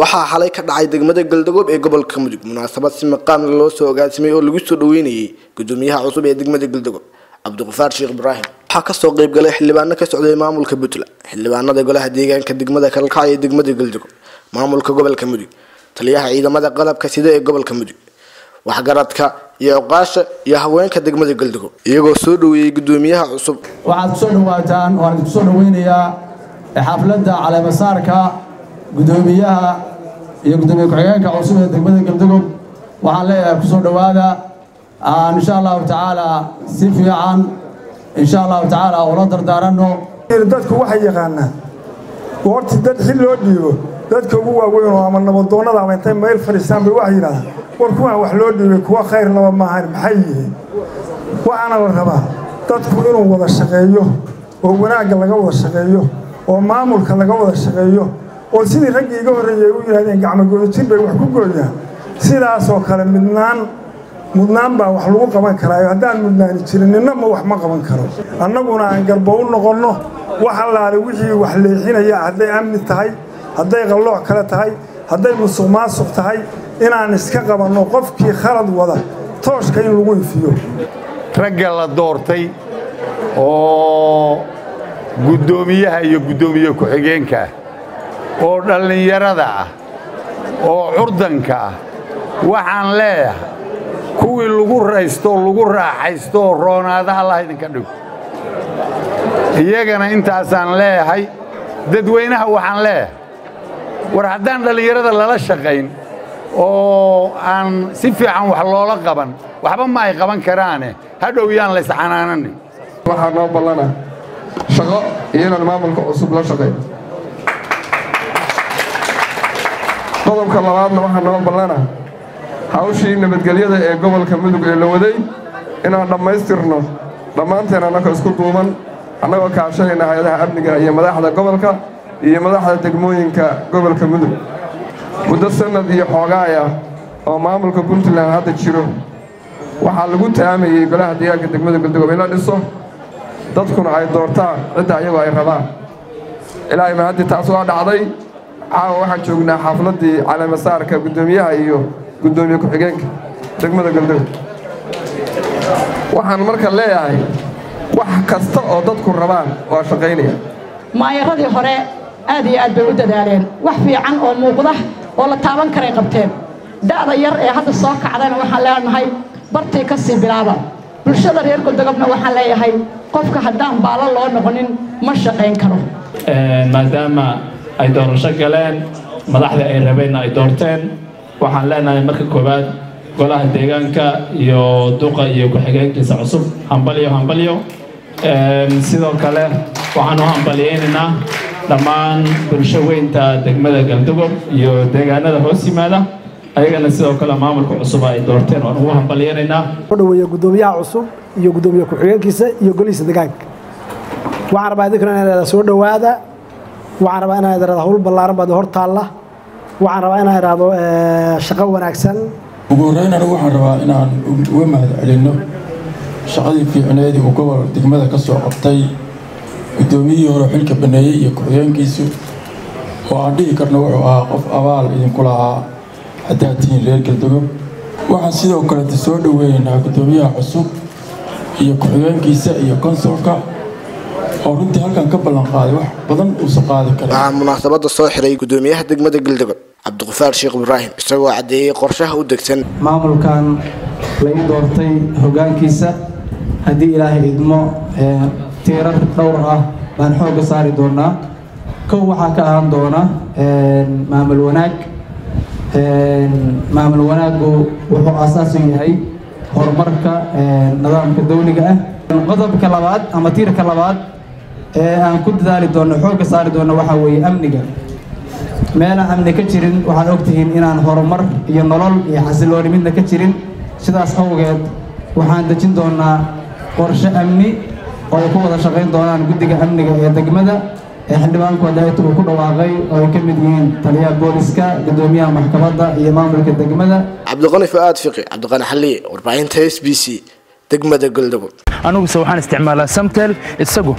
waxaa xalay ka dhacay degmada galdagob ee gobolka mudug munaasabad si maqaamna loo soo agaasimay oo lagu soo dhaweynayay gudoomiyaha cusub ee degmada galdagob cabdiqafaar sheekh ibraahim. Waxaa ka soo qeybgalay xildhibaano ka socday maamulka puntland xildhibaanada golaha deegaanka degmada kalkacyo ee degmada galdagob maamulka gobolka mudug taliyaha ciidamada qalabka sida ee gobolka mudug waxgaradka iyo oqaasha iyo haweenka degmada galdagob iyagoo soo dhaweeyey gudoomiyaha cusub. Waxaad ku soo dhawaataan waan idinku soo dhaweynayaa xafladda caleemasaarka gudoomiyaha iyo gudoomiye ku-xigeenka cusub ee degmada galdagob waxaan leeyahay ku soo dhowaada insha allahu tacaala si fiican insha allahu tacaala ula dardaaranno dadku waxay yaqaanaan goorti dad xil loo dhiibo dadka ugu waaweyn oo ama nabadoonnada ama intay meel fadhiistaan bay waxay yidhahdaan war kuwaan wax loo dhiibay kuwa khayr laba maahan maxay yihiin waxaana la rabaa dadku inuu wada shaqeeyo oo wanaagga laga wada shaqeeyo oo maamulka laga wada shaqeeyo oo sidii raggii iga horreeyey u yidhahdeen gacmagooyojir bay wax ku gooyaan sidaasoo kale midnaan mudnaan baa wax lagu qaban karaayo. Haddaan mudnaani jirin ninna ma wax ma qaban karo. Annaguna aan garbo u noqonno wax allaale wixii wax leexinaya hadday amni tahay hadday qallooc kale tahay hadday musuq maasuq tahay inaan iska qabanno qofkii khalad wada tooshka in lagu ifiyo ragga la doortay oo guddoomiyaha iyo guddoomiye ku-xigeenka. ah oo dhallinyarada ah oo curdanka ah waxaan leeyahay kuwii lagu raysto lagu raaxaysto oo roonaada allah idinka dhigo. Iyagana intaasaan leeyahay dadweynaha waxaan leeyahay. War haddaan dhallinyarada lala shaqayn oo aan si fiican wax loola qaban waxba ma ay qaban karaane. Hadhow yaan la isxanaananin waxaa noo ballana shaqo iyo maamulka cusub la shaqayn qodobka labaadna waxaa noo ballana hawshii nabadgelyada ee gobolka mudug ee la waday inaan dhammaystirno dhammaanteen annagoo isku duuban annagoo kaashanayna hay'adaha amniga iyo madaxda gobolka iyo madaxda degmooyinka gobolka mudug muddo sannad iyo xoogaaya oo maamulka puntland hadda jiro waxaa lagu taamayey golaha deegaanka degmada galdagob in la dhiso. Dadkuna ay doortaan cidda ayagoo ay rabaan. Ilaahay mahaddi taas waa dhacday caawa waxaan joognaa xafladdii caleemasaarka guddoomiyaha iyo guddoomiye ku-xigeenka. Degmada galdagob waxaan marka leeyahay wax kasta oo dadku rabaan waa shaqaynaya. Maayaradii hore aad iyo aad bay u dadaaleen. Wax fiican oo muuqda oo la taaban karay qabteen. Da'da yar ee hadda soo kacdayna waxaan leenahay bartii ka sii bilaaba. Bulshada reer goldogobna waxaan leeyahay qofka haddaan baalo loo noqonin ma shaqayn karo. Maadaama ay doorasho galeen madaxda ay rabeenna ay doorteen. Waxaan leenahay marka koowaad golaha deegaanka iyo duqa iyo ku-xigeenkiisa cusub hambalyo hambalyo. Sidoo kale waxaan u hambalyaynaynaa dhammaan bulsho weynta degmada galdagob iyo deegaanada hoos yimaada. Ayagana sidoo kale maamulka cusub ay doorteen waan ugu hambalyaynaynaa. Dhaweeya guddoomiyaha cusub iyo guddoomiye ku-xigeenkiisa iyo golihiisa deegaanka. Waxaan rabaa idinkuna inaa idhahda soo dhowaada waxaan rabaa inaa idhahda hawl ballaaran baad hor taalla. Waxaan rabaa inaa idhahdo shaqo wanaagsan. Ugu horreyn anigu waxaan rabaa inaan uga mahad celinno shaqadii fiicneedii uu gobol degmada ka soo qabtay guddoomiyihii hore xilka baneeyey iyo ku-xigeenkiisu oo aan dhihi karno wuxuu ahaa qof abaal idinku lahaa haddaad tihiin reer galdagob waxaan sidoo kaleta soo dhoweeynaa guddoomiyaha cusub iyo ku-xigeenkiisa iyo konsolka oo runtii halkan ka ballan qaaday wax badan uusan qaadi karin waxaa munaasabada soo xiray gudoomiyaha degmada galdagob cabdiqafaar sheekh ibraahim isagoo caddeeyey qorshaha u degsan. Maamulkan lagu doortay hoggaankiisa haddii ilaahay idmo tiirar dhowr ah baan xoogga saari doonaa. Kow waxaa ka ahaan doona maamul wanaag. Maamul wanaaggu wuxuu aasaasu yahay horumarka nidaamka dawliga ah. Qodobka labaad ama tiirka labaad ee aan ku dadaali doonno xoogga saari doonno waxaa weeye amniga. Meelaan amni ka jirin waxaad ogtihiin inaan horumar iyo nolol iyo xasilooni midna ka jirin. Sidaas awgeed waxaan dejin doonaa qorshe amni oo ay ku wada shaqayn doonaan guddiga amniga ee degmada ee xildhibaanku adaaytu uu ku dhawaaqay oo ay ka mid yihiin taliyaha booliska guddoomiyaha maxkamadda iyo maamulka degmada. Cabdiqani fu'aad fiqi cabdiqani xalliye warbaahinta s b c degmada galdagob aniguse waxaan isticmaalaa samtel isagu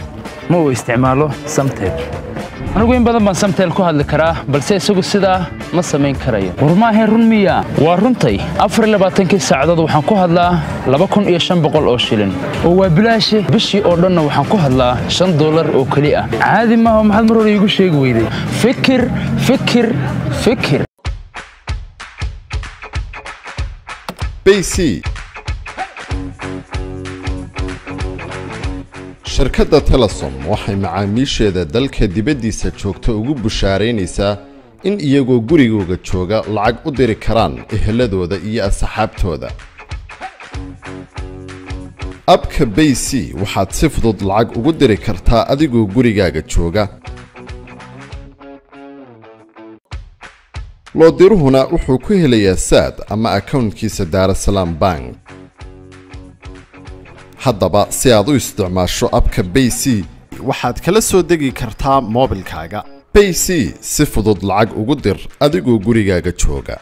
مو استعماله سمتيل. أنا قوين بدل ما سمتيل كوه اللي كراه بس هي سوق السدا ما سمين كرايا ورما هي رنمية ورنتي أفر اللي بعدين كيس عدد وحن كوه لا لبكون إيشان بقول أوشيلن هو بلاش بشي أردن وحن كوه لا شن دولار أو كلية عادي ما هو محل مرور يقول شيء قويلي فكر فكر فكر. بي سي. Shirkadda telesom waxay macaamiisheeda dalka dibaddiisa joogta ugu bushaaraynaysaa in iyagoo gurigooga jooga lacag u diri karaan eheladooda iyo asxaabtooda. Abka bay c waxaad si fudud lacag ugu diri kartaa adigoo gurigaaga jooga. Loodiruhuna wuxuu ku helayaa saad ama akownkiisa daarasalaam bank haddaba si aad u isticmaasho abka bay c waxaad kala soo degi kartaa moobilkaaga. Bay c si fudud lacag ugu dir adigoo gurigaaga jooga